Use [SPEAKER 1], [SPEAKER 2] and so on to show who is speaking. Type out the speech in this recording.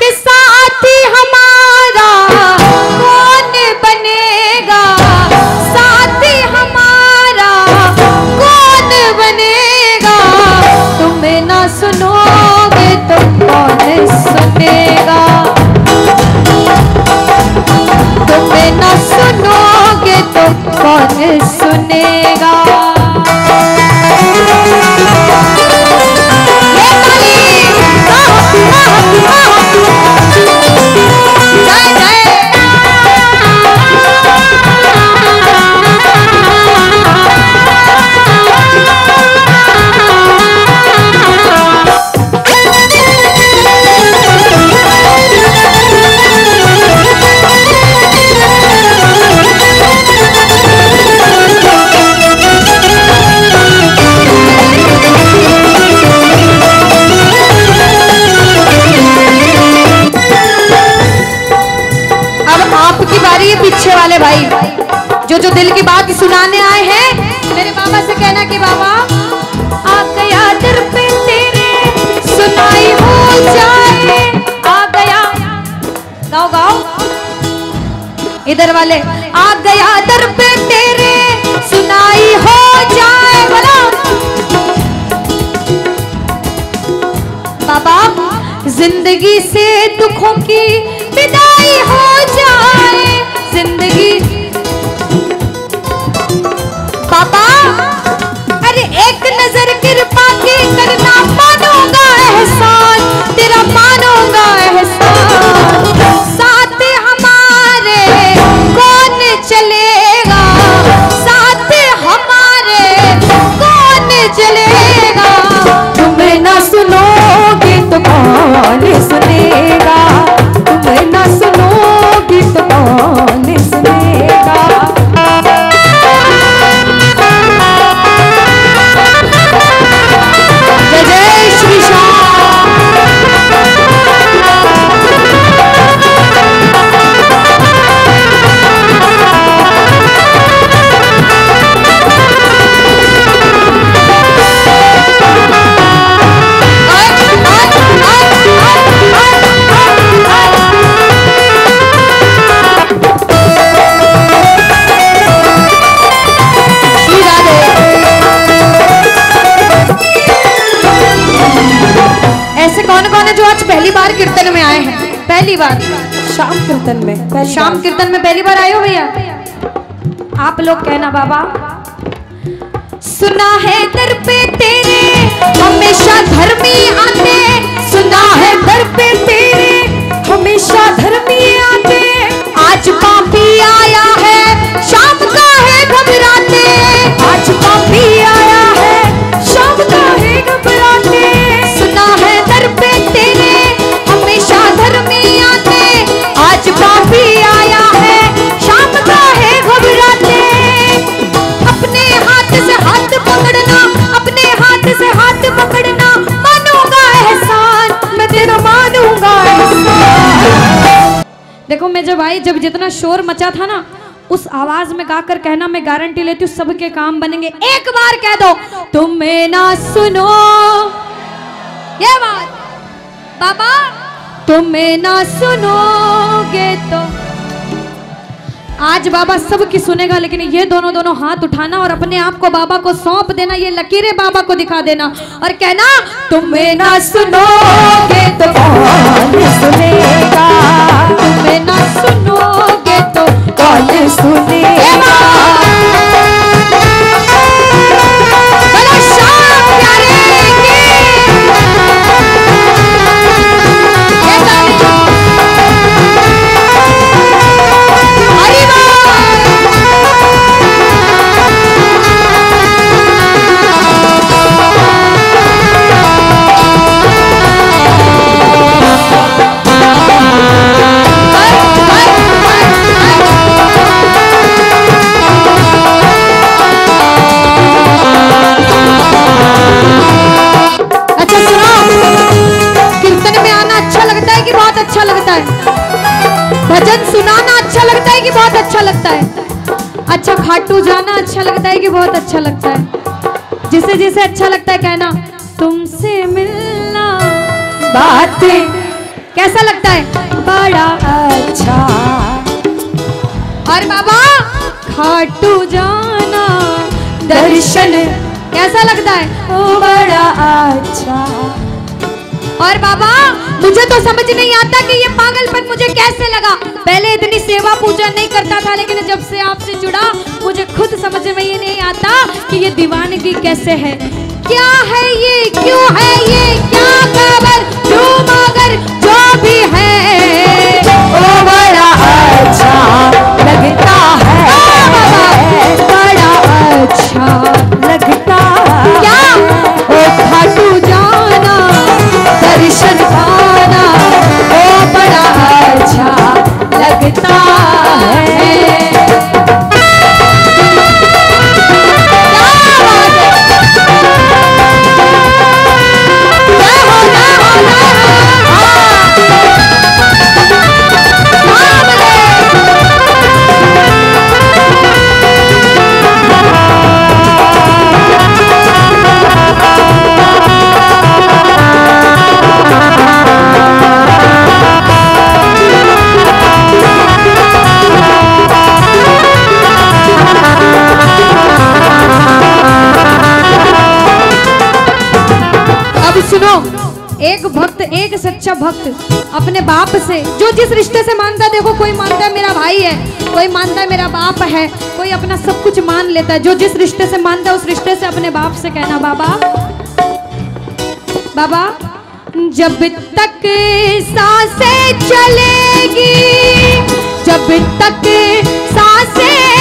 [SPEAKER 1] कि भाई, जो जो दिल की बात सुनाने आए हैं, मेरे बाबा से कहना कि बाबा आ गया पे तेरे, सुनाई हो जाए आ गया। गाओ गाओ। इधर वाले आ गया दर पे तेरे, सुनाई हो जाए, बोला। बाबा, ज़िंदगी से दुखों की पहली बार?
[SPEAKER 2] शाम कीर्तन में पहली
[SPEAKER 1] शाम कीर्तन में पहली बार आए हो भैया? आप लोग कहना बाबा। सुना है दर पे तेरे हमेशा धर्मी आते। सुना है दर पे तेरे हमेशा धर्मी देखो मैं जब आई, जब जितना शोर मचा था ना, उस आवाज़ में गाकर कहना, मैं गारंटी लेती हूँ सबके काम बनेंगे। एक बार कह दो तुम्हें ना सुनो। ये बात। बाबा तुम्हें ना सुनोगे तो। आज बाबा सबकी सुनेगा, लेकिन ये दोनों दोनों हाथ उठाना और अपने आप को बाबा को सौंप देना, ये लकीरें बाबा को दिखा देना और कहना तुम्हें ना सुनोगे तो कौन सुनेगा? तुम्हें अच्छा लगता है। अच्छा खाटू जाना अच्छा लगता है कि बहुत अच्छा लगता है? जिसे जिसे अच्छा लगता है कहना, तुमसे मिलना। बातें कैसा लगता है?
[SPEAKER 2] बड़ा अच्छा।
[SPEAKER 1] और बाबा, खाटू जाना,
[SPEAKER 2] दर्शन
[SPEAKER 1] कैसा लगता है?
[SPEAKER 2] ओ, बड़ा अच्छा।
[SPEAKER 1] और बाबा, मुझे तो समझ नहीं आता कि ये पागलपन मुझे कैसे लगा। पहले इतनी सेवा पूजा नहीं करता था, लेकिन जब से आपसे जुड़ा, मुझे खुद समझ में ये नहीं आता कि ये दीवानगी कैसे है। क्या है ये? क्यों है ये? क्या खबर जो सच्चा भक्त अपने बाप से, जो जिस रिश्ते से मानता है, देखो, कोई मानता है मेरा भाई है, कोई मानता है मेरा बाप है, कोई अपना सब कुछ मान लेता है, जो जिस रिश्ते से मानता है, उस रिश्ते से अपने बाप से कहना, बाबा बाबा, जब तक साँसें चलेगी, जब तक साँसें